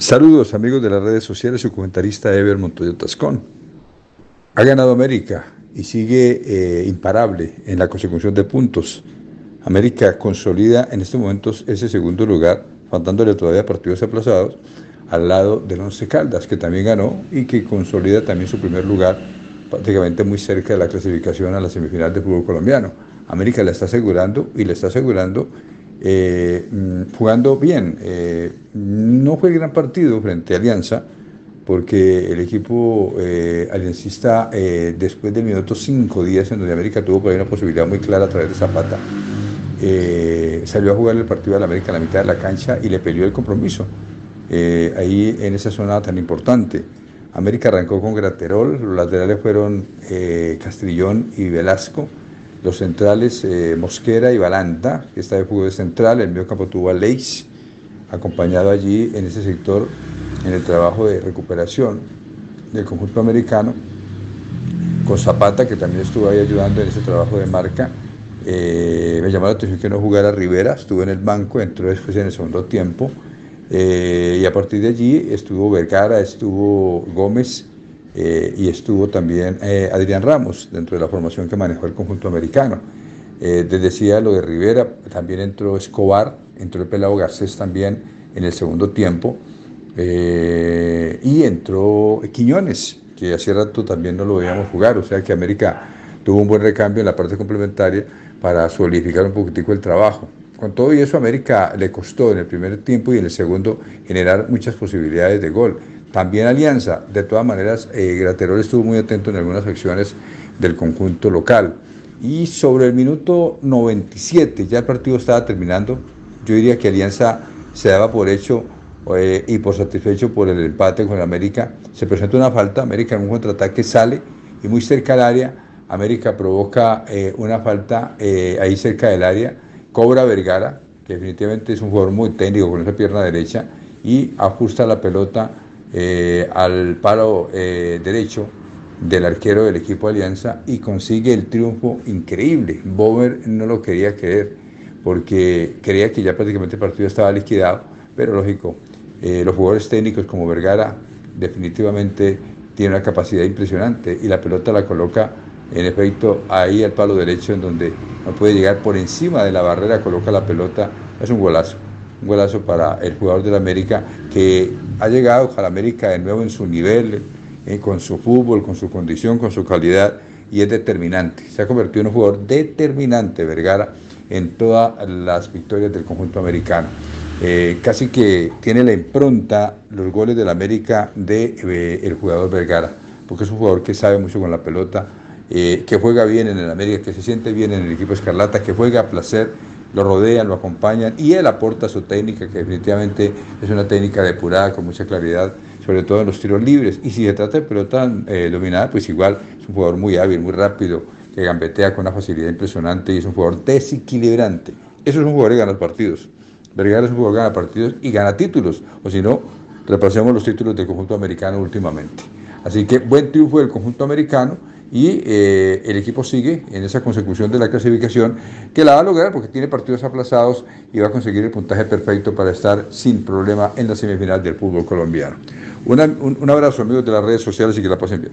Saludos amigos de las redes sociales, su comentarista Ever Montoya Tascón. Ha ganado América y sigue eh, imparable en la consecución de puntos. América consolida en estos momentos ese segundo lugar, faltándole todavía partidos aplazados, al lado del Once Caldas, que también ganó y que consolida también su primer lugar, prácticamente muy cerca de la clasificación a la semifinal de fútbol colombiano. América le está asegurando y le está asegurando eh, mm, jugando bien. Eh, no fue el gran partido frente a Alianza, porque el equipo eh, aliancista, después del minuto 5 días en donde América tuvo por una posibilidad muy clara a través de Zapata, salió a jugar el partido la América a la mitad de la cancha y le peleó el compromiso. ahí en esa zona tan importante. América arrancó con Graterol, los laterales fueron Castrillón y Velasco los centrales eh, Mosquera y Balanta, que está de fútbol de central, el medio campo tuvo a Leis, acompañado allí en ese sector en el trabajo de recuperación del conjunto americano, con Zapata, que también estuvo ahí ayudando en ese trabajo de marca. Eh, me llamó la atención que no jugara Rivera, estuvo en el banco, entró después en el segundo tiempo. Eh, y a partir de allí estuvo Vergara, estuvo Gómez, eh, y estuvo también eh, Adrián Ramos dentro de la formación que manejó el conjunto americano. Eh, decía lo de Rivera, también entró Escobar, entró el Pelado Garcés también en el segundo tiempo y entró Quiñones, que hace rato también no lo veíamos jugar, o sea que América tuvo un buen recambio en la parte complementaria para solidificar un poquitico el trabajo. Con todo y eso, América le costó en el primer tiempo y en el segundo generar muchas posibilidades de gol. También Alianza, de todas maneras, eh, Graterol estuvo muy atento en algunas acciones del conjunto local. Y sobre el minuto 97, ya el partido estaba terminando, yo diría que Alianza se daba por hecho eh, y por satisfecho por el empate con América. Se presenta una falta, América en un contraataque sale y muy cerca del área, América provoca eh, una falta ahí cerca del área, cobra Vergara, que definitivamente es un jugador muy técnico con esa pierna derecha, y ajusta la pelota eh, al palo eh, derecho del arquero del equipo Alianza y consigue el triunfo increíble. Bober no lo quería creer porque creía que ya prácticamente el partido estaba liquidado, pero lógico, eh, los jugadores técnicos como Vergara definitivamente tienen una capacidad impresionante y la pelota la coloca en efecto ahí al palo derecho en donde no puede llegar por encima de la barrera, coloca la pelota, es un golazo un golazo para el jugador del América que ha llegado a la América de nuevo en su nivel, eh, con su fútbol, con su condición, con su calidad y es determinante. Se ha convertido en un jugador determinante, Vergara, en todas las victorias del conjunto americano. Eh, casi que tiene la impronta los goles del América de eh, jugador Vergara, porque es un jugador que sabe mucho con la pelota, que juega bien en el América, que se siente bien en el equipo Escarlata, que juega a placer lo rodean, lo acompañan y él aporta su técnica, que definitivamente es una técnica depurada con mucha claridad, sobre todo en los tiros libres. Y si se trata de pelota eh, dominada, pues igual es un jugador muy hábil, muy rápido, que gambetea con una facilidad impresionante y es un jugador desequilibrante. Eso es un jugador que gana partidos. Vergara es un jugador que gana partidos y gana títulos, o si no, repasemos los títulos del conjunto americano últimamente. Así que buen triunfo del conjunto americano y eh, el equipo sigue en esa consecución de la clasificación que la va a lograr porque tiene partidos aplazados y va a conseguir el puntaje perfecto para estar sin problema en la semifinal del fútbol colombiano. un, un abrazo amigos de las redes sociales y que la pasen bien.